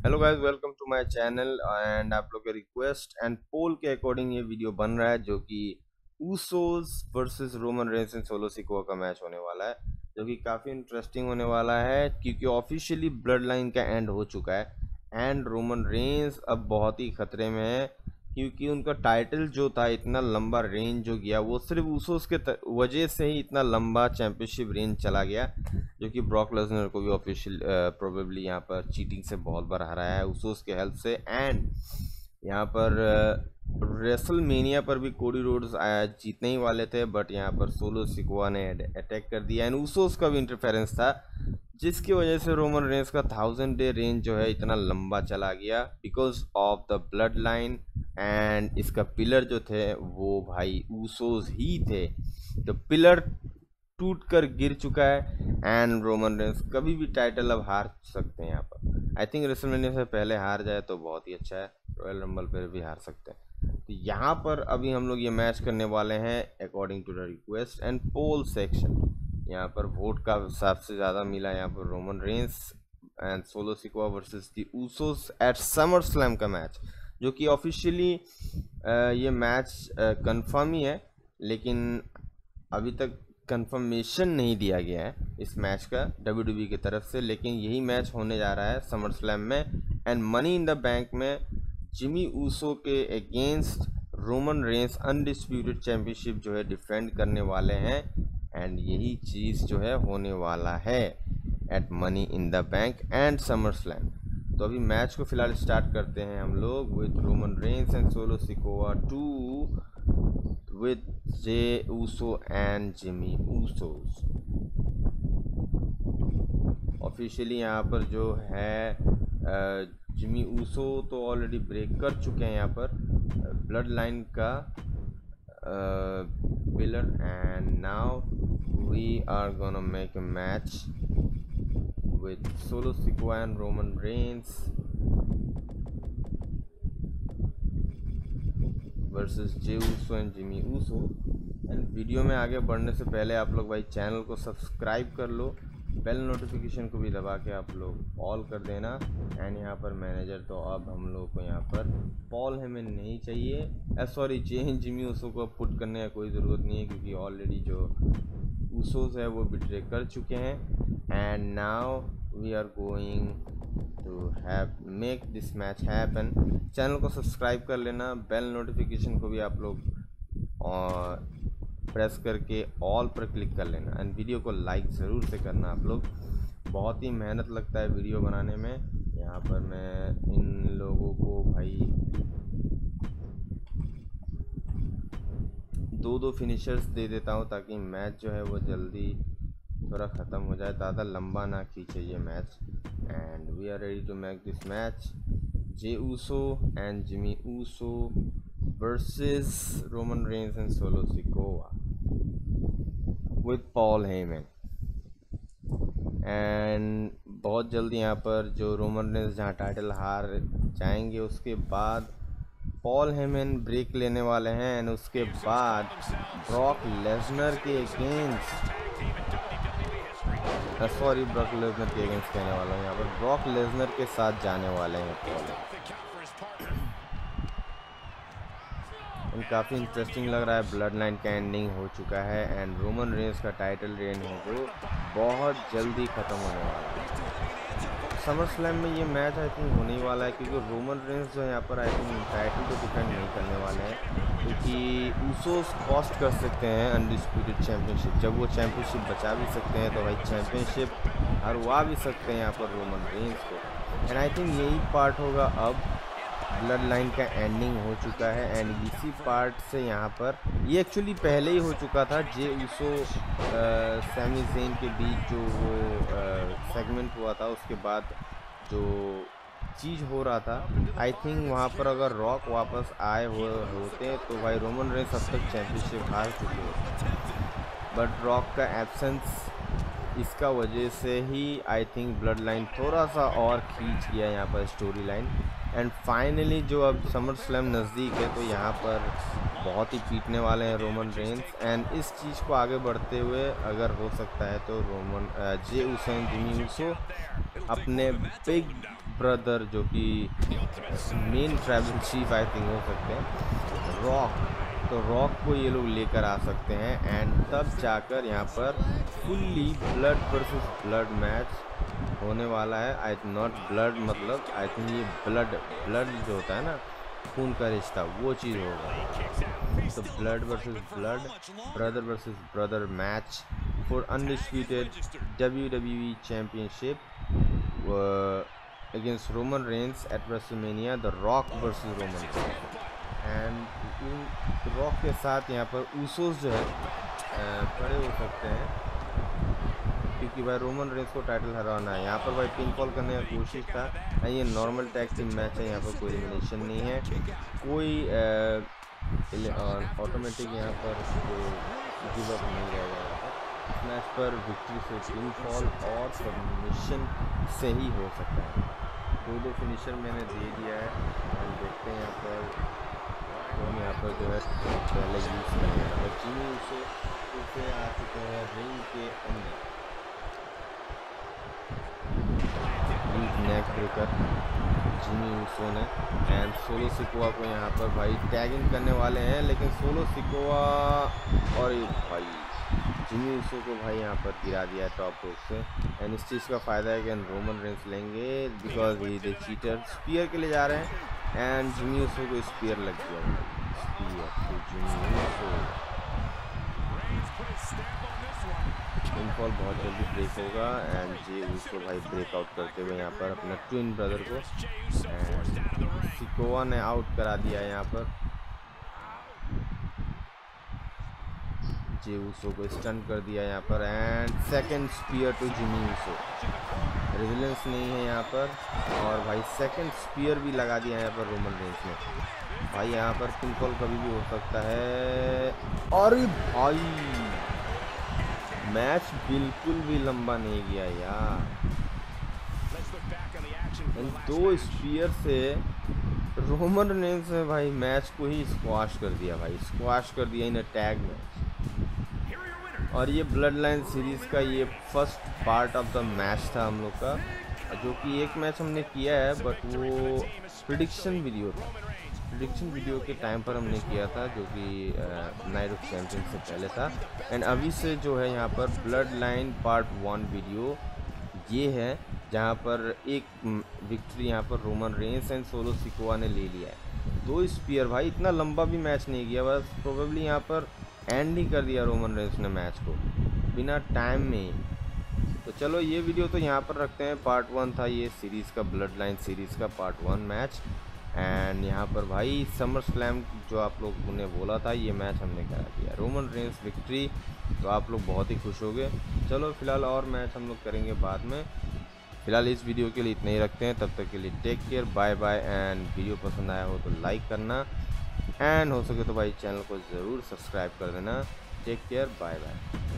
Hello guys welcome to my channel and आप लोग के रिक्वेस्ट एंड पोल के अकॉर्डिंग ये वीडियो बन रहा है जो कि Usos versus Roman Reigns and Solo Sikoa का मैच होने वाला है, जो कि काफ़ी इंटरेस्टिंग होने वाला है क्योंकि ऑफिशियली ब्लड लाइन का एंड हो चुका है एंड रोमन रेंस अब बहुत ही खतरे में है। क्योंकि उनका टाइटल जो था, इतना लंबा रेंज जो गया, वो सिर्फ़ उस के वजह से ही इतना लंबा चैंपियनशिप रेंज चला गया, जो कि ब्रॉक लेजनर को भी ऑफिशियल प्रोबेबली यहाँ पर चीटिंग से बहुत बार हराया है, उस के हेल्प से। एंड यहाँ पर रेसल मेनिया पर भी कोडी रोड्स जीतने ही वाले थे बट यहाँ पर सोलो सिकवा ने अटैक कर दिया। एंड उस का भी इंटरफेरेंस था, जिसकी वजह से रोमन रेंज का थाउज़ेंड डे रेंज जो है, इतना लंबा चला गया because of the bloodline and इसका पिलर जो थे, वो भाई ऊसोज ही थे। तो पिलर टूट कर गिर चुका है एंड रोमन रेंस कभी भी टाइटल अब हार सकते हैं यहाँ पर। आई थिंक रेसलमेनिया से पहले हार जाए तो बहुत ही अच्छा है रॉयल रंबल पर भी हार सकते हैं। तो यहाँ पर अभी हम लोग ये मैच करने वाले हैं according to the request and poll section यहाँ पर वोट का सबसे ज़्यादा मिला यहाँ पर Roman Reigns and Solo Sikoa versus the Usos at SummerSlam का मैच जो कि ऑफिशियली ये मैच कंफर्म ही है, लेकिन अभी तक कंफर्मेशन नहीं दिया गया है इस मैच का डब्ल्यू की तरफ़ से, लेकिन यही मैच होने जा रहा है समर स्लैम में and Money in the Bank में जिमी ऊसो के against Roman Reigns undisputed championship जो है डिफेंड करने वाले हैं एंड यही चीज़ जो है होने वाला है at Money in the Bank and SummerSlam तो अभी मैच को फ़िलहाल स्टार्ट करते हैं हम लोग with Roman Reigns and Solo Sikoa too with Jey Uso and Jimmy Uso officially यहाँ पर जो है जिमी ऊसो तो ऑलरेडी ब्रेक कर चुके हैं यहाँ पर ब्लड लाइन का pillar and now we are gonna make a match with and Roman Reigns versus Jey Uso and Jimmy Uso and video में आगे बढ़ने से पहले आप लोग भाई चैनल को सब्सक्राइब कर लो। बेल नोटिफिकेशन को भी दबा के आप लोग ऑल कर देना। एंड यहाँ पर मैनेजर तो अब हम लोग को यहाँ पर पॉल हमें नहीं चाहिए। सॉरी जे जिमी ऊसो को पुट करने का कोई ज़रूरत नहीं है क्योंकि ऑलरेडी जो ऊसोस है वो बिट्रे कर चुके हैं। And now we are going to have, make this match happen. Channel को सब्सक्राइब कर लेना बेल नोटिफिकेशन को भी आप लोग और प्रेस करके ऑल पर क्लिक कर लेना। एंड वीडियो को लाइक ज़रूर से करना आप लोग। बहुत ही मेहनत लगता है वीडियो बनाने में। यहाँ पर मैं इन लोगों को भाई दो दो फिनिशर्स दे देता हूँ ताकि मैच जो है वो जल्दी थोड़ा ख़त्म हो जाए। ज़्यादा लंबा ना खींचे ये match. And we are ready to make this match Jey Uso and Jimmy Uso versus Roman Reigns and Solo Sikoa. With Paul Heyman and बहुत जल्दी यहाँ पर जो रोमन रेंस जहाँ टाइटल हार जाएँगे, उसके बाद पॉल हेमन ब्रेक लेने वाले हैं एंड उसके बाद ब्रॉक लेजनर के अगेंस्ट सॉरी ब्रॉक लेजनर के अगेंस्ट कहने वाला हूँ यहाँ पर। ब्रॉक लेजनर के साथ जाने वाले हैं। एंड काफ़ी इंटरेस्टिंग लग रहा है। ब्लड लाइन का एंडिंग हो चुका है एंड रोमन रेंस का टाइटल रेन है जो बहुत जल्दी ख़त्म होने वाला है। समर स्लैम में ये मैच आई थिंक होने ही वाला है क्योंकि रोमन रेंस जो यहाँ पर आई थिंक टाइटल को डिफेंड नहीं करने वाले हैं। क्योंकि ऊसोस कॉस्ट कर सकते हैं अनडिस्प्यूटेड चैम्पियनशिप जब वो चैम्पियनशिप बचा भी सकते हैं तो भाई चैम्पियनशिप हरवा भी सकते हैं यहाँ पर रोमन रेंस को। एंड आई थिंक यही पार्ट होगा अब। ब्लड लाइन का एंडिंग हो चुका है एंड इसी पार्ट से यहाँ पर ये एक्चुअली पहले ही हो चुका था जे उसो सैमी जेन के बीच जो वो सेगमेंट हुआ था, उसके बाद जो चीज़ हो रहा था। आई थिंक वहाँ पर अगर रॉक वापस आए हो, होते तो भाई रोमन रेंस अब तक चैम्पियनशिप हार चुके होते बट रॉक का एब्सेंस इसका वजह से ही आई थिंक ब्लड लाइन थोड़ा सा और खींच गया यहाँ पर स्टोरी लाइन एंड फाइनली जो अब समर स्लैम नज़दीक है तो यहाँ पर बहुत ही पीटने वाले हैं रोमन रेंस एंड इस चीज़ को आगे बढ़ते हुए अगर हो सकता है तो रोमन जे उसो अपने बिग ब्रदर, जो कि main tribal chief I think हो सकते हैं। रॉक तो रॉक को ये लोग लेकर आ सकते हैं एंड तब जाकर यहाँ पर fully blood versus blood match होने वाला है। आई नॉट ब्लड मतलब आई थिंक ये ब्लड ब्लड जो होता है ना, खून का रिश्ता, वो चीज़ होगा। तो blood versus blood brother versus brother match for undisputed W W championship against Roman Reigns at WrestleMania the Rock versus Roman and Rock के साथ यहाँ पर ऊसोस जो है खड़े हो सकते हैं, क्योंकि भाई रोमन रेंस को टाइटल हराना है। यहाँ पर भाई पिन कॉल करने का कोशिश था ये नॉर्मल टैग टीम मैच है, यहाँ पर कोई एलिमिनेशन नहीं है। कोई ऑटोमेटिक यहाँ पर गिव अप नहीं रहेगा। मैच पर विक्ट्री से पिन कॉल और सबमिशन से ही हो सकता है। दो दो फिनिशर मैंने दे दिया है। हम देखते हैं यहाँ पर हम यहाँ पर जो है पहले यूज़ करेंगे। चीनी उसे आ चुके हैं रिंग के अंदर। नेक ब्रेकर जिमी ऊसो ने एंड सोलो सिकोआ को यहाँ पर भाई टैगिंग करने वाले हैं, लेकिन सोलो सिकोवा और भाई जिमी ऊसो को भाई यहाँ पर गिरा दिया है टॉप रोक से। एंड इस चीज़ का फ़ायदा है कि रोमन रेंस लेंगे बिकॉज़ ये दे चीटर स्पीयर के लिए जा रहे हैं। एंड जिमी ऊसो को स्पीयर लग गया स्पीयर तो जिमी इनफॉल बहुत जल्दी ब्रेक होगा। एंड जी उसको भाई ब्रेकआउट करते हुए यहाँ पर अपना ट्विन ब्रदर को। एंड सिकोवा ने आउट करा दिया यहाँ पर। जे उसो को स्टन कर दिया यहाँ पर and second spear to Jimmy Uso resilience नहीं है यहाँ पर, और भाई सेकंड स्पीयर भी लगा दिया यहाँ पर रोमन रेंस ने। भाई यहाँ पर पिंकॉल कभी भी हो सकता है। और भाई मैच बिल्कुल भी लंबा नहीं गया यार। दो स्पीयर से रोमन रेंस ने भाई मैच को ही स्क्वाश कर दिया भाई स्क्वाश कर दिया इन टैग मैच और ये ब्लड लाइन सीरीज़ का ये first part of the match था हम लोग का, जो कि एक मैच हमने किया है बट वो प्रिडिक्शन वीडियो था। प्रिडिक्शन वीडियो के टाइम पर हमने किया था, जो कि नाइट ऑफ़ चैम्पियन से पहले था। एंड अभी से जो है यहाँ पर bloodline part one video ये है, जहाँ पर एक विक्ट्री यहाँ पर Roman Reigns and Solo Sikoa ने ले लिया है। दो स्पीयर भाई, इतना लंबा भी मैच नहीं किया, बस प्रोबेबली यहाँ पर एंड ही कर दिया रोमन रेंस ने मैच को, बिना टाइम में ही। तो चलो, ये वीडियो तो यहाँ पर रखते हैं। पार्ट वन था ये सीरीज़ का ब्लड लाइन सीरीज़ का पार्ट वन मैच एंड यहाँ पर भाई समर स्लैम जो आप लोग ने बोला था, ये मैच हमने करा दिया। रोमन रेंस विक्ट्री तो आप लोग बहुत ही खुश हो गए चलो, फ़िलहाल और मैच हम लोग करेंगे बाद में। फ़िलहाल इस वीडियो के लिए इतना ही रखते हैं। तब तक के लिए take care bye bye and video पसंद आया हो तो लाइक करना। एंड हो सके तो भाई चैनल को ज़रूर सब्सक्राइब कर देना। Take care bye bye